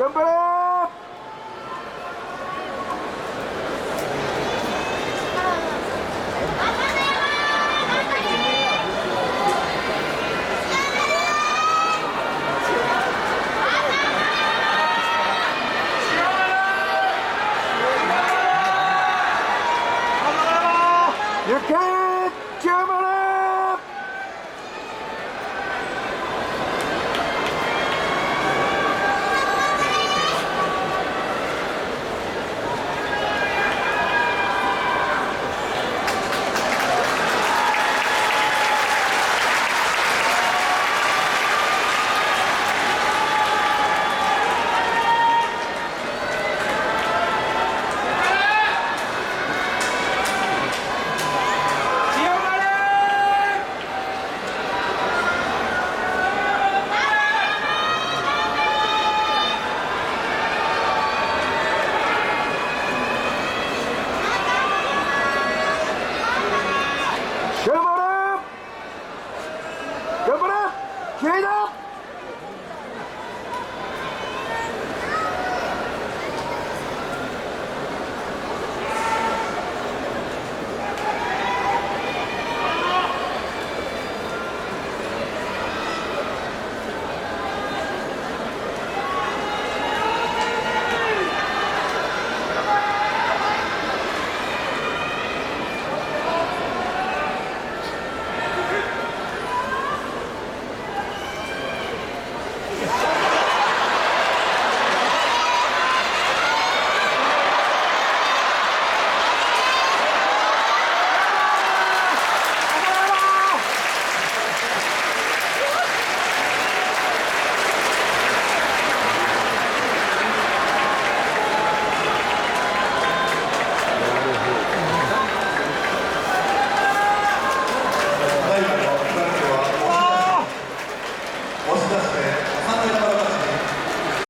Sempre! 立正